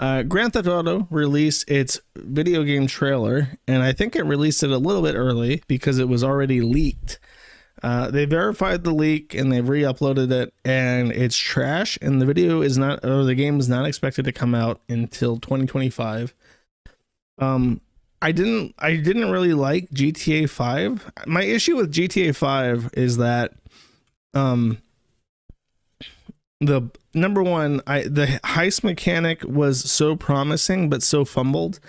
Uh, Grand Theft Auto released its video game trailer, and I think it released it a little bit early because it was already leaked. Uh, they verified the leak and they've re-uploaded it, and it's trash. And the video is not, or the game is not expected to come out until 2025. Um, I didn't, I didn't really like GTA 5. My issue with GTA 5 is that, um, the number one, I the heist mechanic was so promising but so fumbled.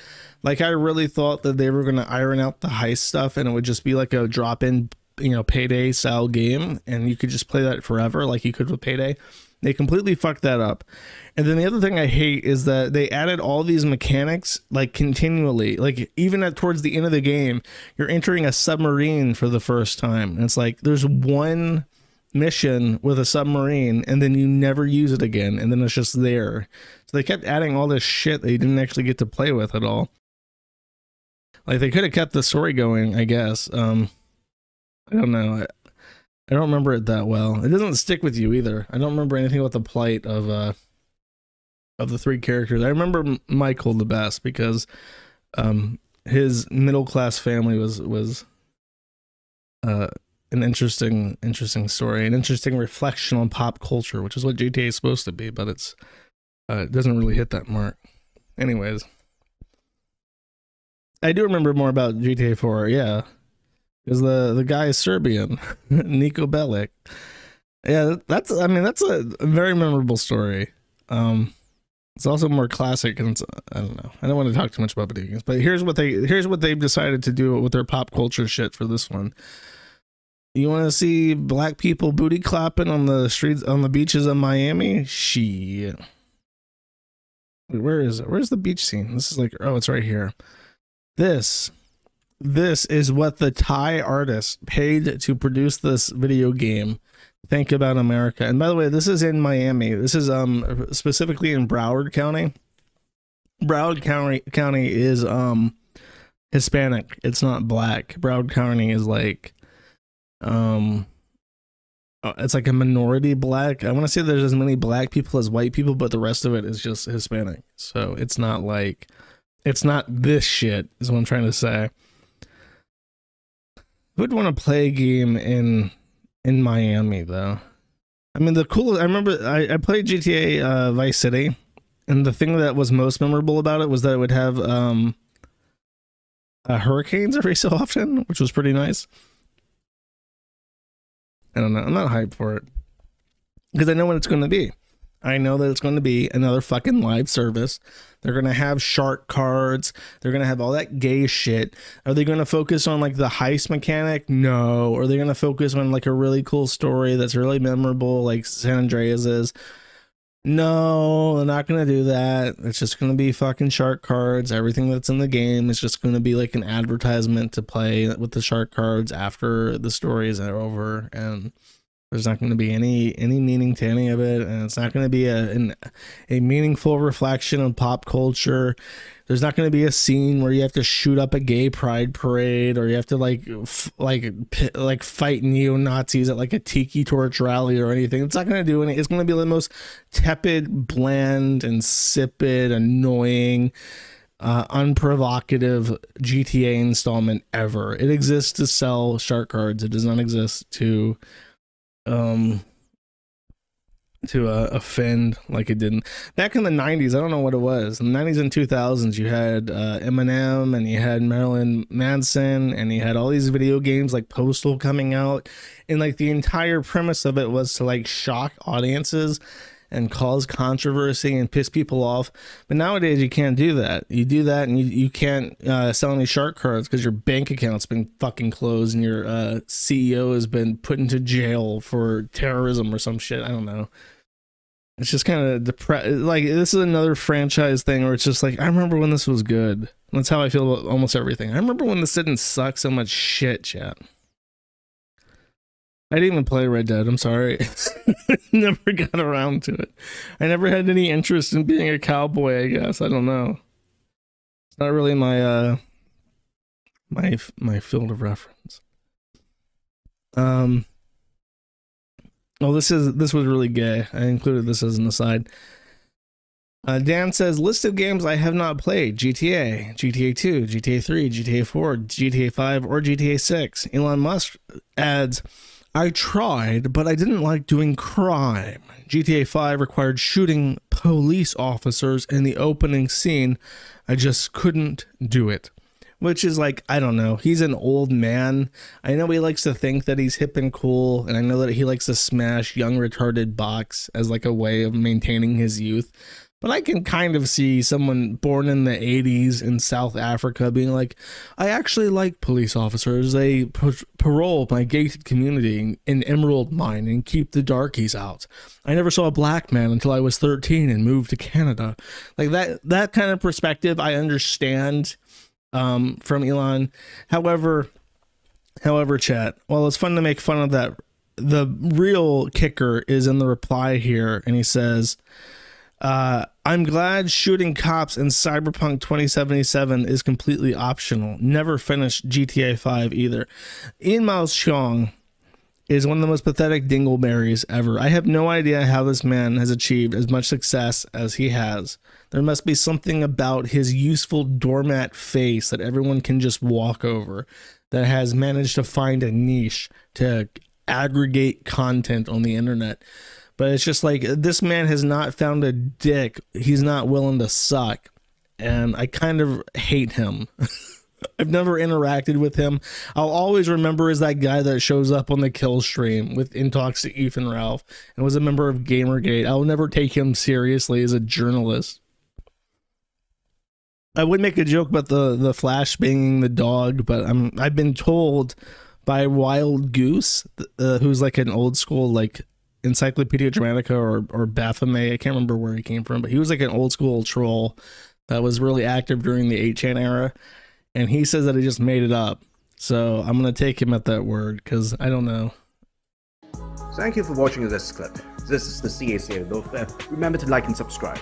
Like I really thought that they were going to iron out the heist stuff and it would just be like a drop in, you know, payday style game and you could just play that forever like you could with payday. They completely fucked that up. And then the other thing I hate is that they added all these mechanics like continually. Like even at towards the end of the game, you're entering a submarine for the first time. And it's like there's one mission with a submarine and then you never use it again and then it's just there. So they kept adding all this shit that you didn't actually get to play with at all. Like they could have kept the story going, I guess. Um I don't know. I, I don't remember it that well. It doesn't stick with you either. I don't remember anything about the plight of uh of the three characters. I remember Michael the best because um his middle class family was was uh an interesting interesting story, an interesting reflection on pop culture, which is what GTA is supposed to be, but it's uh, it doesn't really hit that mark. Anyways, I do remember more about GTA 4. Yeah, because the the guy is Serbian, Niko Bellic. Yeah, that's I mean that's a very memorable story. Um, it's also more classic, and it's, I don't know. I don't want to talk too much about video games, but here's what they here's what they've decided to do with their pop culture shit for this one. You want to see black people booty clapping on the streets on the beaches of Miami? Shit. Where is it? Where's the beach scene? This is like oh, it's right here. This this is what the Thai artist paid to produce this video game. Think about America. And by the way, this is in Miami. This is um specifically in Broward County. Broward County County is um Hispanic. It's not black. Broward County is like um uh, it's like a minority black. I want to say there's as many black people as white people, but the rest of it is just Hispanic. So it's not like it's not this shit is what I'm trying to say. Who would want to play a game in in Miami though? I mean the cool I remember I, I played GTA uh, Vice City and the thing that was most memorable about it was that it would have um uh, hurricanes every so often, which was pretty nice. I don't know. I'm not hyped for it because I know what it's going to be. I know that it's going to be another fucking live service. They're going to have shark cards. They're going to have all that gay shit. Are they going to focus on like the heist mechanic? No. Are they going to focus on like a really cool story that's really memorable, like San Andreas is? No, they're not going to do that. It's just to be fucking shark cards. Everything that's in the game is just to be like an advertisement to play with the shark cards after the stories are over. And there's not going to be any any meaning to any of it, and it's not going to be a an, a meaningful reflection of pop culture. There's not going to be a scene where you have to shoot up a gay pride parade, or you have to like like like fight neo Nazis at like a tiki torch rally or anything. It's not going to do any. It's going to be the most tepid, bland, insipid, annoying. Uh, unprovocative GTA installment ever. It exists to sell shark cards. It does not exist to um to uh, offend like it didn't back in the 90s i don't know what it was in the 90s and 2000s you had uh, eminem and you had marilyn manson and you had all these video games like postal coming out. And like the entire premise of it was to like shock audiences and cause controversy and piss people off. But nowadays you can't do that. You do that and you, you can't uh, sell any shark cards because your bank account's been fucking closed and your uh, CEO has been put into jail for terrorism or some shit. I don't know. It's just kind of depressed. Like this is another franchise thing where it's just like I remember when this was good. That's how I feel about almost everything. I remember when this didn't suck so much shit, chat. I didn't even play Red Dead. I'm sorry. never got around to it. I never had any interest in being a cowboy, I guess. I don't know. It's not really my uh my my field of reference. Um Oh, this is this was really gay. I included this as an aside. Uh, Dan says list of games I have not played: GTA, GTA 2, GTA 3, GTA 4, GTA 5, or GTA 6. Elon Musk adds, "I tried, but I didn't like doing crime. GTA 5 required shooting police officers in the opening scene. I just couldn't do it." Which is like, I don't know. He's an old man. I know he likes to think that he's hip and cool, and I know that he likes to smash young retarded box as like a way of maintaining his youth. But I can kind of see someone born in the 80s in South Africa being like, I actually like police officers. They parole my gated community in Emerald Mine and keep the darkies out. I never saw a black man until I was 13 and moved to Canada. Like that, that kind of perspective, I understand um, from Elon. However, however, chat, well, it's fun to make fun of that. The real kicker is in the reply here, and he says, uh, I'm glad shooting cops in Cyberpunk 2077 is completely optional. Never finished GTA 5 either. Ian Miles Cheong is one of the most pathetic dingleberries ever. I have no idea how this man has achieved as much success as he has. There must be something about his useful doormat face that everyone can just walk over that has managed to find a niche to aggregate content on the internet. But it's just like this man has not found a dick he's not willing to suck. And I kind of hate him. I've never interacted with him. I'll always remember as that guy that shows up on the kill stream with Intoxic Ethan Ralph and was a member of Gamergate. I'll never take him seriously as a journalist. I would make a joke about the the Flash banging the dog, but I'm I've been told by Wild Goose, uh, who's like an old school like Encyclopedia Dramatica or or Baphomet. I can't remember where he came from, but he was like an old school troll that was really active during the 8chan era, and he says that he just made it up. So I'm gonna take him at that word because I don't know. Thank you for watching this clip. This is the CAC Remember to like and subscribe.